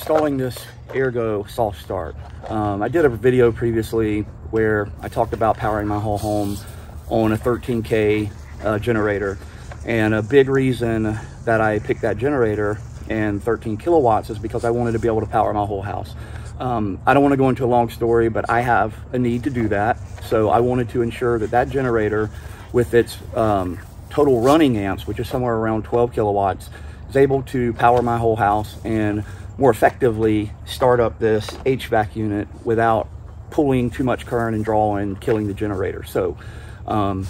installing this Airgo soft start. Um, I did a video previously where I talked about powering my whole home on a 13K uh, generator. And a big reason that I picked that generator and 13 kilowatts is because I wanted to be able to power my whole house. Um, I don't want to go into a long story, but I have a need to do that. So I wanted to ensure that that generator with its um, total running amps, which is somewhere around 12 kilowatts, is able to power my whole house and more effectively start up this HVAC unit without pulling too much current and drawing, and killing the generator. So um,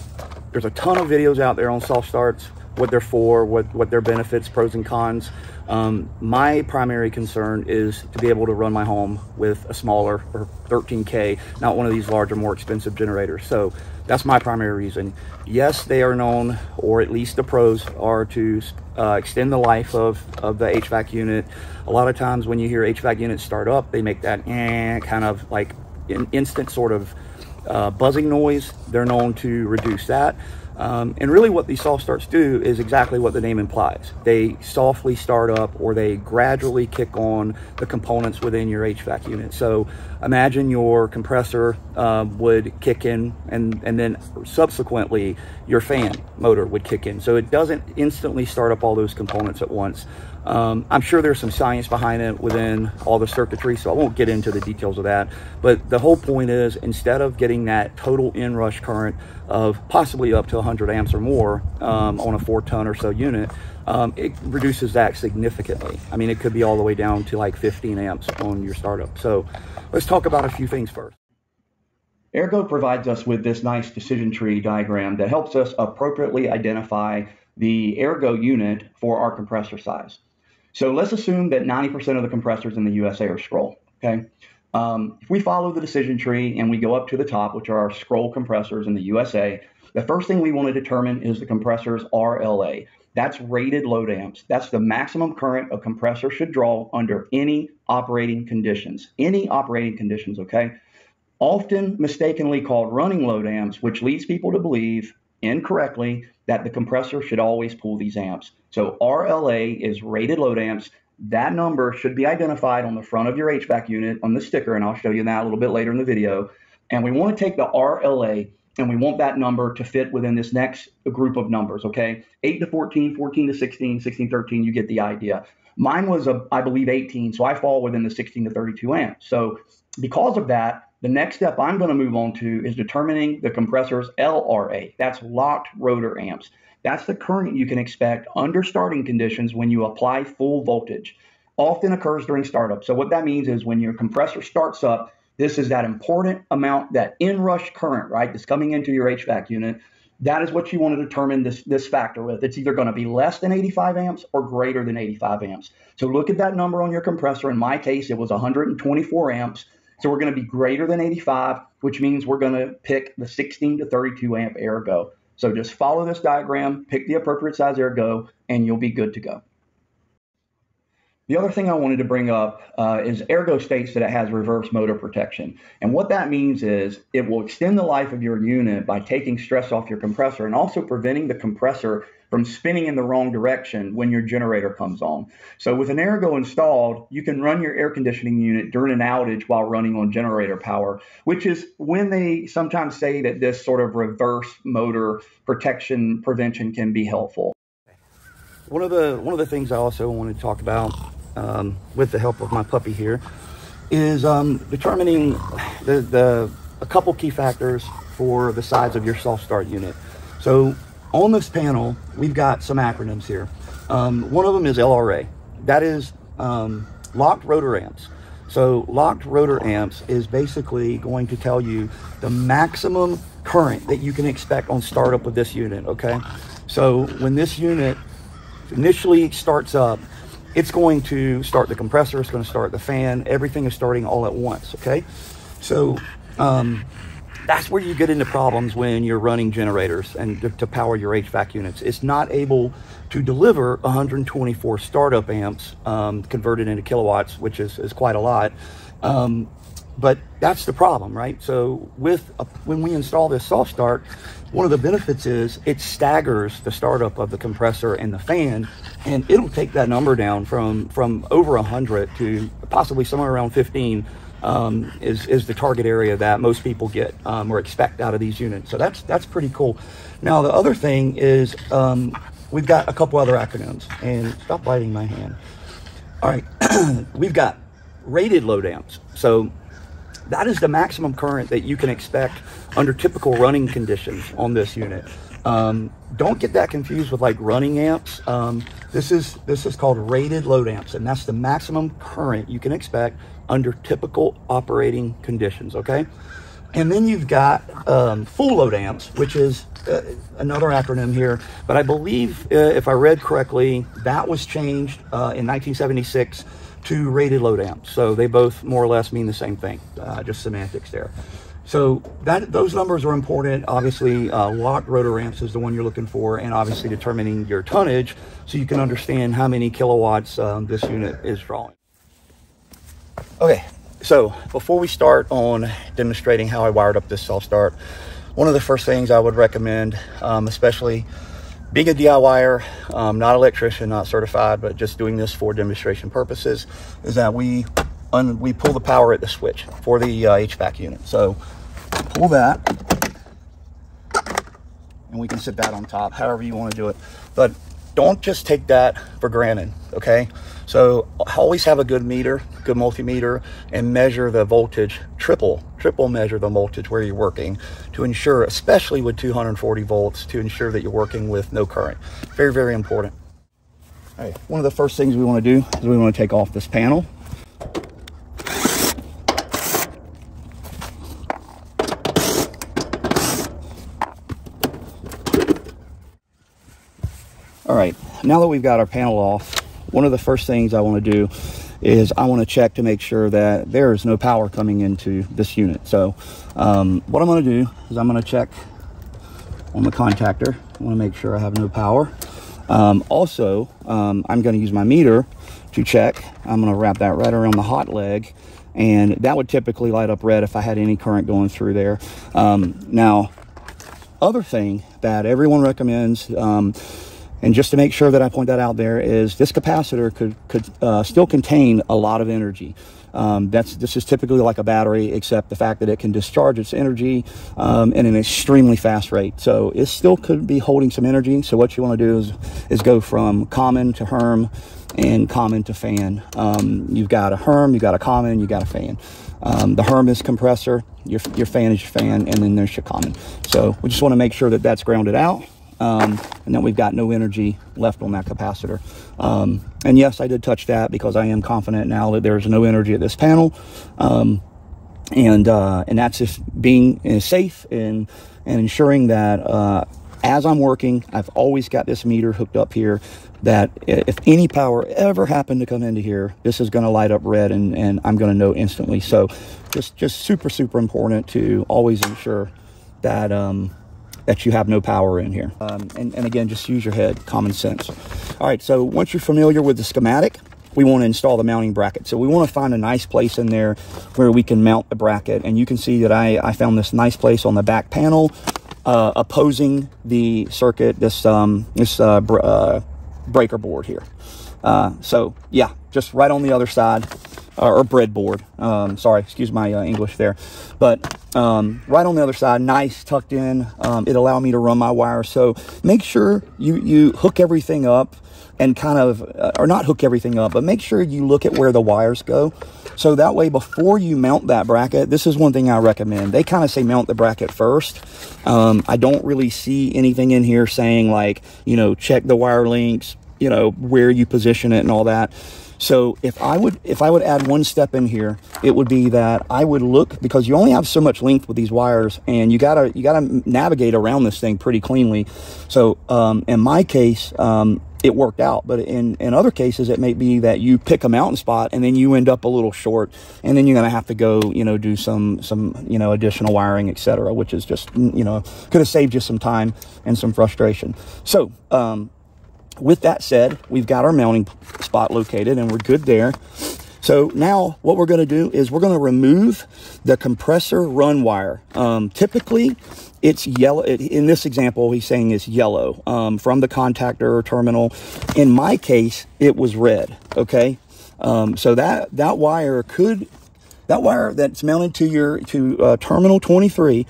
there's a ton of videos out there on soft starts, what they're for, what, what their benefits, pros and cons. Um, my primary concern is to be able to run my home with a smaller or 13K, not one of these larger, more expensive generators. So that's my primary reason. Yes, they are known, or at least the pros are to uh, extend the life of, of the HVAC unit. A lot of times when you hear HVAC units start up, they make that eh, kind of like an instant sort of uh, buzzing noise. They're known to reduce that. Um, and really what these soft starts do is exactly what the name implies. They softly start up or they gradually kick on the components within your HVAC unit. So imagine your compressor uh, would kick in and, and then subsequently your fan motor would kick in. So it doesn't instantly start up all those components at once. Um, I'm sure there's some science behind it within all the circuitry, so I won't get into the details of that. But the whole point is instead of getting that total inrush current of possibly up to 100 amps or more um, on a four ton or so unit, um, it reduces that significantly. I mean, it could be all the way down to like 15 amps on your startup. So let's talk about a few things first. Airgo provides us with this nice decision tree diagram that helps us appropriately identify the Airgo unit for our compressor size. So let's assume that 90% of the compressors in the USA are scroll, okay? Um, if we follow the decision tree and we go up to the top, which are our scroll compressors in the USA, the first thing we want to determine is the compressor's RLA. That's rated load amps. That's the maximum current a compressor should draw under any operating conditions. Any operating conditions, okay? Often mistakenly called running load amps, which leads people to believe incorrectly that the compressor should always pull these amps. So RLA is rated load amps. That number should be identified on the front of your HVAC unit on the sticker, and I'll show you that a little bit later in the video. And we want to take the RLA and we want that number to fit within this next group of numbers, okay? 8 to 14, 14 to 16, 16 13, you get the idea. Mine was, a, I believe, 18, so I fall within the 16 to 32 amps. So because of that, the next step I'm going to move on to is determining the compressor's LRA. That's locked rotor amps. That's the current you can expect under starting conditions when you apply full voltage. Often occurs during startup. So what that means is when your compressor starts up, this is that important amount, that inrush current, right, that's coming into your HVAC unit. That is what you want to determine this, this factor with. It's either going to be less than 85 amps or greater than 85 amps. So look at that number on your compressor. In my case, it was 124 amps. So we're going to be greater than 85, which means we're going to pick the 16 to 32 amp Airgo. So just follow this diagram, pick the appropriate size Airgo, and you'll be good to go. The other thing I wanted to bring up uh, is Airgo states that it has reverse motor protection. And what that means is it will extend the life of your unit by taking stress off your compressor and also preventing the compressor from spinning in the wrong direction when your generator comes on. So with an Airgo installed, you can run your air conditioning unit during an outage while running on generator power, which is when they sometimes say that this sort of reverse motor protection prevention can be helpful. One of the one of the things I also want to talk about um, with the help of my puppy here, is um, determining the, the, a couple key factors for the size of your soft start unit. So on this panel, we've got some acronyms here. Um, one of them is LRA. That is um, locked rotor amps. So locked rotor amps is basically going to tell you the maximum current that you can expect on startup of this unit, okay? So when this unit initially starts up, it's going to start the compressor, it's going to start the fan, everything is starting all at once, okay? So um, that's where you get into problems when you're running generators and to, power your HVAC units. It's not able to deliver 124 startup amps um, converted into kilowatts, which is, is quite a lot. Um, but that's the problem, right? So with a, when we install this soft start, one of the benefits is it staggers the startup of the compressor and the fan, and it'll take that number down from from over 100 to possibly somewhere around 15 um, is, is the target area that most people get um, or expect out of these units. So that's that's pretty cool. Now the other thing is um, we've got a couple other acronyms, and stop biting my hand. All right, we've got rated load amps. So that is the maximum current that you can expect under typical running conditions on this unit. Um, don't get that confused with like running amps. Um, this is this is called rated load amps, and that's the maximum current you can expect under typical operating conditions. Okay, and then you've got um, full load amps, which is uh, another acronym here. But I believe, uh, if I read correctly, that was changed uh, in 1976 to rated load amps. So they both more or less mean the same thing, uh, just semantics there. So that those numbers are important. Obviously, uh, locked rotor amps is the one you're looking for, and obviously determining your tonnage so you can understand how many kilowatts um, this unit is drawing. Okay, so before we start on demonstrating how I wired up this soft start, one of the first things I would recommend, um, especially being a DIYer, um, not electrician, not certified, but just doing this for demonstration purposes, is that we we pull the power at the switch for the uh, HVAC unit. So pull that, and we can sit that on top, however you want to do it. But don't just take that for granted, okay? So always have a good meter, good multimeter, and measure the voltage, triple, triple measure the voltage where you're working to ensure, especially with 240 volts, to ensure that you're working with no current. Very, very important. All right, one of the first things we want to do is we want to take off this panel. All right, now that we've got our panel off, one of the first things I want to do is I want to check to make sure that there is no power coming into this unit. So um, what I'm going to do is I'm going to check on the contactor. I want to make sure I have no power. Um, also, um, I'm going to use my meter to check. I'm going to wrap that right around the hot leg and that would typically light up red if I had any current going through there. Um, now, other thing that everyone recommends um, and just to make sure that I point that out there is this capacitor could, could uh, still contain a lot of energy. Um, that's this is typically like a battery, except the fact that it can discharge its energy um, in an extremely fast rate. So it still could be holding some energy. So what you want to do is is go from common to Herm and common to fan. Um, you've got a Herm, you've got a common, you've got a fan. Um, the Herm is compressor, your your fan is your fan, and then there's your common. So we just want to make sure that that's grounded out um, and then we've got no energy left on that capacitor. Um, and yes, I did touch that because I am confident now that there's no energy at this panel. Um, and uh, and that's just being uh, safe and and ensuring that uh, as I'm working, I've always got this meter hooked up here. That if any power ever happened to come into here, this is going to light up red, and and I'm going to know instantly. So, just just super super important to always ensure that um, that you have no power in here. Um, and, and again, just use your head, common sense. All right, so once you're familiar with the schematic, we want to install the mounting bracket. So we want to find a nice place in there where we can mount the bracket. And you can see that I, I found this nice place on the back panel uh, opposing the circuit, this, um, this uh, br uh, breaker board here. Uh, so yeah, just right on the other side or breadboard. Um, sorry, excuse my uh, English there. But um, right on the other side, nice, tucked in. Um, it allowed me to run my wire. So make sure you, you hook everything up and kind of, uh, or not hook everything up, but make sure you look at where the wires go. So that way, before you mount that bracket, this is one thing I recommend. They kind of say mount the bracket first. Um, I don't really see anything in here saying like, you know, check the wire links, you know, where you position it and all that. So if I would if I would add one step in here, it would be that I would look because you only have so much length with these wires, and you gotta you gotta navigate around this thing pretty cleanly. So um, in my case, um, it worked out. But in, in other cases, it may be that you pick a mountain spot and then you end up a little short and then you're going to have to go, you know, do some, some, you know, additional wiring, etc., which is just, you know, could have saved you some time and some frustration. So, um, with that said, we've got our mounting spot located and we're good there. So now what we're going to do is we're going to remove the compressor run wire. Um, typically, it's yellow. In this example, he's saying it's yellow um, from the contactor terminal. In my case, it was red. Okay, um, so that that wire could that wire that's mounted to your to uh, terminal 23,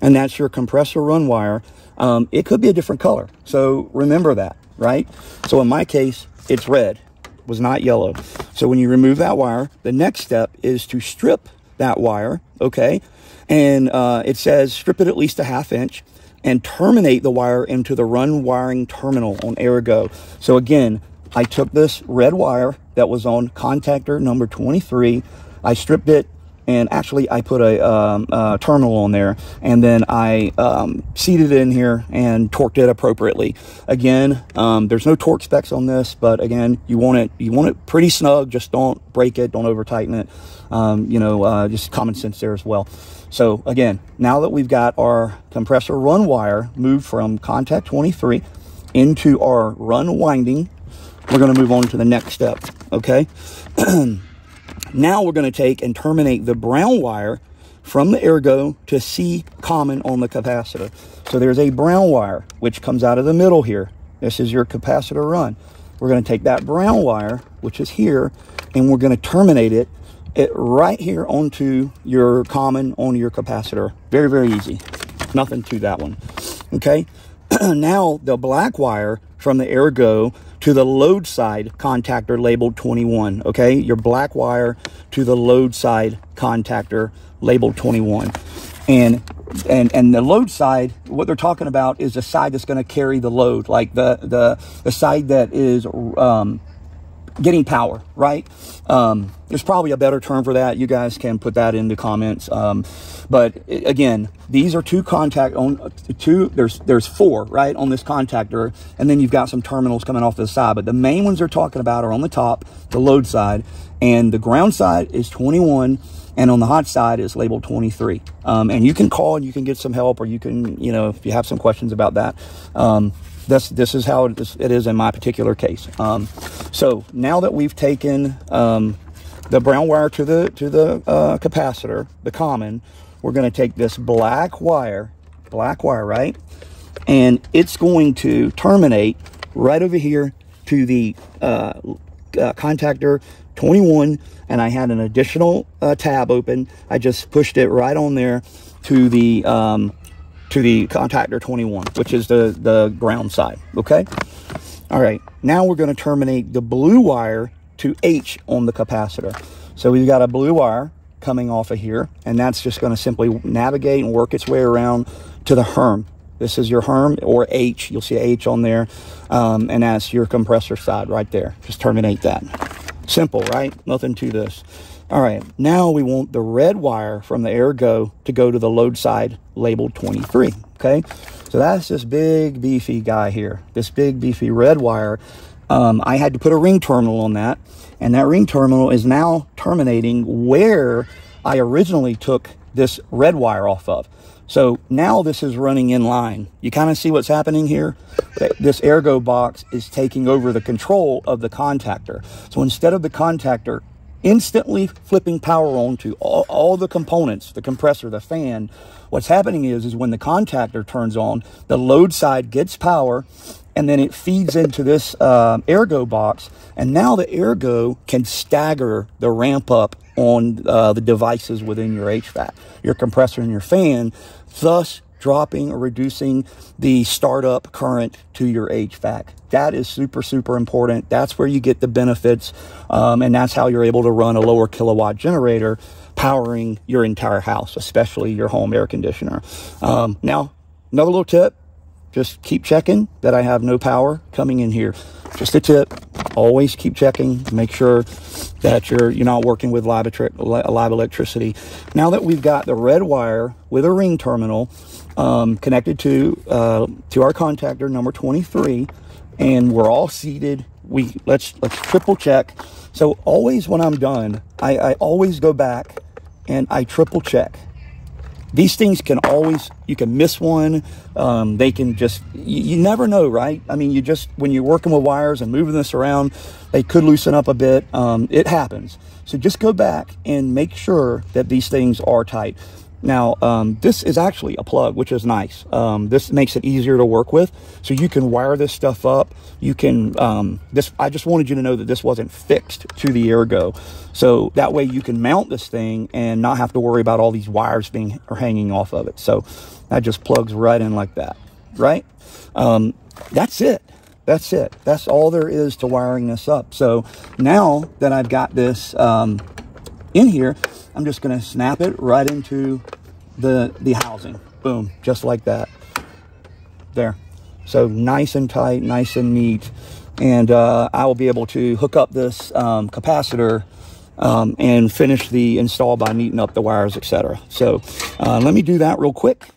and that's your compressor run wire. Um, it could be a different color. So remember that, right? So in my case, it's red was not yellow. So when you remove that wire, the next step is to strip that wire, okay? And uh, it says strip it at least a half inch and terminate the wire into the run wiring terminal on Airgo. So again, I took this red wire that was on contactor number 23, I stripped it and actually I put a, um, a, terminal on there and then I um, seated it in here and torqued it appropriately. Again, um, there's no torque specs on this, but again, you want it you want it pretty snug. Just don't break it, don't over tighten it. Um, you know, uh, just common sense there as well. So again, now that we've got our compressor run wire moved from contact 23 into our run winding, we're going to move on to the next step. Okay. Now we're going to take and terminate the brown wire from the Airgo to C common on the capacitor. So there's a brown wire which comes out of the middle here. This is your capacitor run. We're going to take that brown wire, which is here, and we're going to terminate it, it right here onto your common, onto your capacitor. Very, very easy. Nothing to that one. Okay. now the black wire from the Airgo to the load side contactor labeled 21. Okay, your black wire to the load side contactor labeled 21. And and and the load side, what they're talking about is the side that's going to carry the load, like the the the side that is um, getting power, right? Um, there's probably a better term for that. You guys can put that in the comments. Um, but again, these are two contact on two. There's there's four right on this contactor, and then you've got some terminals coming off the side. But the main ones they're talking about are on the top, the load side, and the ground side is 21 and on the hot side is labeled 23 um, and you can call and you can get some help or you can you know if you have some questions about that um, this this is how it is, in my particular case. Um, so now that we've taken um, the brown wire to the to the uh, capacitor, the common, we're going to take this black wire, black wire, right, and it's going to terminate right over here to the uh, uh, contactor 21 and I had an additional uh, tab open. I just pushed it right on there to the um, to the contactor 21, which is the, the ground side, okay? All right, now we're gonna terminate the blue wire to H on the capacitor. So we've got a blue wire coming off of here, and that's just gonna simply navigate and work its way around to the HERM. This is your HERM or H, you'll see H on there, um, and that's your compressor side right there. Just terminate that. Simple, right? Nothing to this. All right, now we want the red wire from the Airgo to go to the load side labeled 23, okay? So that's this big beefy guy here, this big beefy red wire. Um, I had to put a ring terminal on that, and that ring terminal is now terminating where I originally took this red wire off of. So now this is running in line. You kind of see what's happening here? This Airgo box is taking over the control of the contactor. So instead of the contactor instantly flipping power on to all, all, the components, the compressor, the fan. What's happening is, is when the contactor turns on, the load side gets power and then it feeds into this uh, Airgo box. And now the Airgo can stagger the ramp up on uh, the devices within your HVAC, your compressor and your fan, thus dropping or reducing the startup current to your HVAC. That is super, super important. That's where you get the benefits, um, and that's how you're able to run a lower kilowatt generator powering your entire house, especially your home air conditioner. Um, now, another little tip just keep checking that I have no power coming in here. Just a tip, always keep checking, make sure that you're, you're not working with live, live electricity. Now that we've got the red wire with a ring terminal, um, connected to uh, to our contactor number 23 and we're all seated we let's let's triple check so always when i'm done i, I always go back and i triple check these things can always you can miss one. Um, they can just you, you, never know right? I mean you just when you're working with wires and moving this around they could loosen up a bit. Um, it happens. So just go back and make sure that these things are tight now, um, this is actually a plug, which is nice. Um, this makes it easier to work with. So you can wire this stuff up. You can, um, this, I just wanted you to know that this wasn't fixed to the Airgo. So that way you can mount this thing and not have to worry about all these wires being or hanging off of it. So that just plugs right in like that, right? Um, that's it. That's it. That's all there is to wiring this up. So now that I've got this, um, in here, I'm just to snap it right into the, the housing. Boom, just like that. There. So nice and tight, nice and neat. And uh, I will be able to hook up this um, capacitor um, and finish the install by neating up the wires, etc. So uh, let me do that real quick.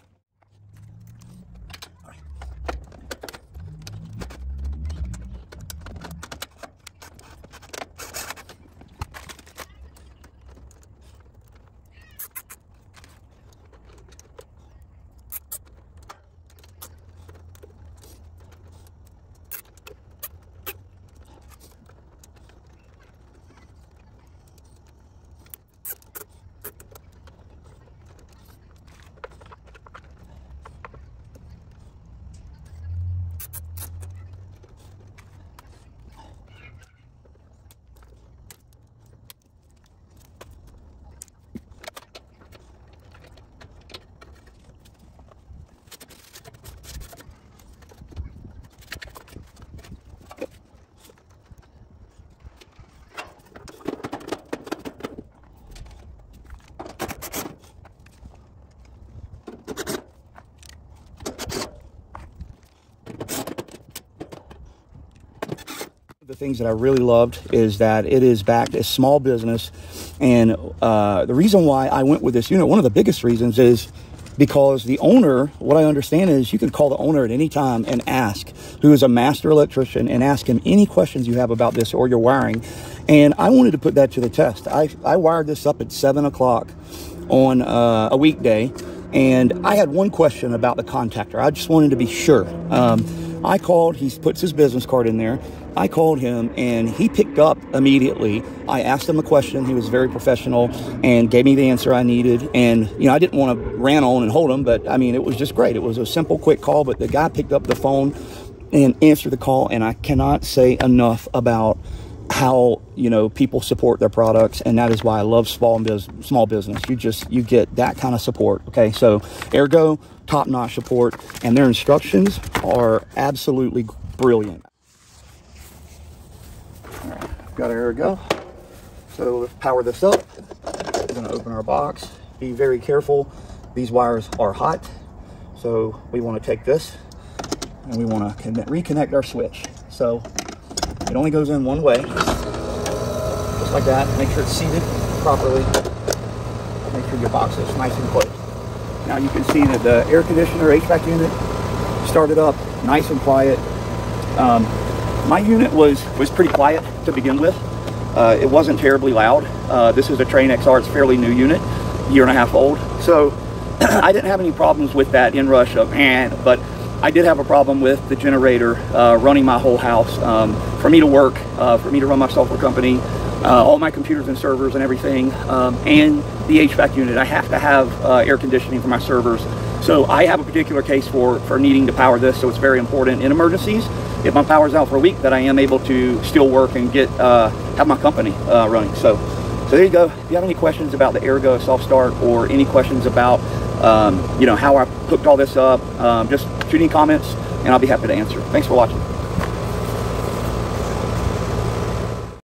The things that I really loved is that it is backed as small business. And uh, the reason why I went with this unit, one of the biggest reasons is because the owner, what I understand is you can call the owner at any time and ask, who is a master electrician, and ask him any questions you have about this or your wiring. And I wanted to put that to the test. I, I wired this up at 7 o'clock on uh, a weekday, and I had one question about the contactor. I just wanted to be sure. Um, I called, he puts his business card in there. I called him and he picked up immediately. I asked him a question. He was very professional and gave me the answer I needed. And, you know, I didn't want to ran on and hold him, but I mean, it was just great. It was a simple, quick call, but the guy picked up the phone and answered the call. And I cannot say enough about how you know people support their products and that is why i love small business small business you just you get that kind of support okay so Airgo top-notch support and their instructions are absolutely brilliant got our go. So let's power this up. We're gonna open our box. Be very careful. These wires are hot. So we wanna take this and we wanna reconnect our switch. So it only goes in one way, like that. Make sure it's seated properly. Make sure your box is nice and closed. Now you can see that the air conditioner HVAC unit started up nice and quiet. Um, my unit was, was pretty quiet to begin with. Uh, it wasn't terribly loud. Uh, this is a Trane XR, it's a fairly new unit, year and a half old. So I didn't have any problems with that inrush of and, but I did have a problem with the generator uh, running my whole house. Um, for me to work, uh, for me to run my software company, uh, all my computers and servers and everything, um, and the HVAC unit. I have to have uh, air conditioning for my servers. So I have a particular case for, for needing to power this, so it's very important in emergencies if my power's out for a week, that I am able to still work and get uh, have my company uh, running. So, so there you go. If you have any questions about the Airgo Soft Start or any questions about um, you know how I hooked all this up, um, just shoot any comments and I'll be happy to answer. Thanks for watching.